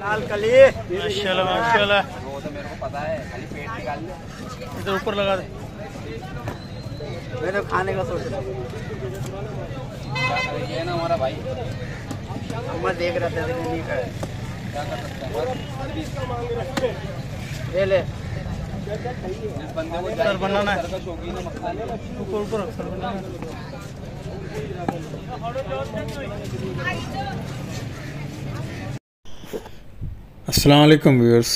लाल कली। माशाल्लाह माशाल्लाह। वो तो मेरे को पता है खाली पेट निकाल ले इधर ऊपर लगा दे। मैंने खाने का सोच रहा ये ना हमारा भाई। मैं देख रहा था लेकिन नहीं खाया। क्या कर सकते हैं? ले ले। जिस बंदे को सर बनाना है। है ऊपर ऊपर सर बनाना अस्सलाम व्यूअर्स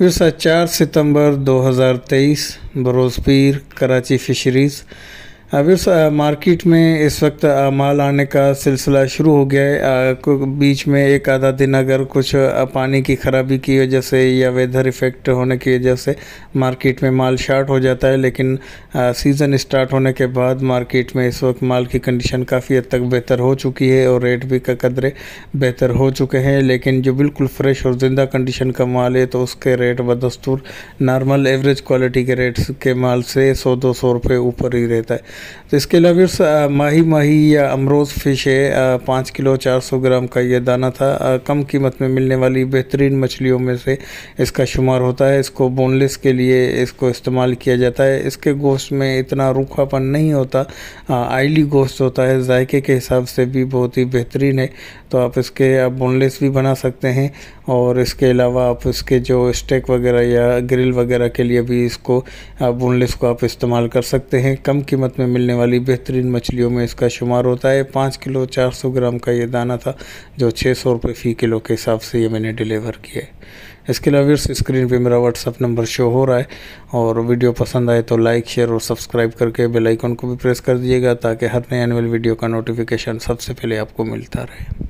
व्यूअर्स चार सितंबर 2023 बरोज़ पीर कराची फिशरीज़ व्यूअर्स मार्केट में इस वक्त माल आने का सिलसिला शुरू हो गया है। बीच में एक आधा दिन अगर कुछ पानी की ख़राबी की वजह से या वेदर इफ़ेक्ट होने की वजह से मार्केट में माल शार्ट हो जाता है, लेकिन सीज़न स्टार्ट होने के बाद मार्केट में इस वक्त माल की कंडीशन काफ़ी हद तक बेहतर हो चुकी है और रेट भी का कदरे बेहतर हो चुके हैं। लेकिन जो बिल्कुल फ्रेश और ज़िंदा कंडीशन का माल है तो उसके रेट बदस्तूर नॉर्मल एवरेज क्वालिटी के रेट के माल से सौ दो सौ रुपये ऊपर ही रहता है। तो इसके अलावा माही माही या अमरोज़ फ़िश है पाँच किलो चार सौ ग्राम का यह दाना था। कम कीमत में मिलने वाली बेहतरीन मछलियों में से इसका शुमार होता है। इसको बोनलेस के लिए इसको इस्तेमाल किया जाता है। इसके गोश्त में इतना रूखापन नहीं होता। आयली गोश्त होता है। जायके के हिसाब से भी बहुत ही बेहतरीन है। तो आप इसके, आप बोनलेस भी बना सकते हैं और इसके अलावा आप इसके जो स्टेक वगैरह या ग्रिल वगैरह के लिए भी इसको बोनलेस को आप इस्तेमाल कर सकते हैं। कम कीमत में मिलने वाली बेहतरीन मछलियों में इसका शुमार होता है। पाँच किलो, चार सौ ग्राम का ये दाना था, जो छः सौ रुपये फ़ी किलो के हिसाब से ये मैंने डिलीवर किया है। इसके अलावा इस स्क्रीन पे मेरा व्हाट्सअप नंबर शो हो रहा है, और वीडियो पसंद आए तो लाइक, शेयर और सब्सक्राइब करके बेल आइकन को भी प्रेस कर दीजिएगा, ताकि हर नए एनुअल वीडियो का नोटिफिकेशन सबसे पहले आपको मिलता रहे।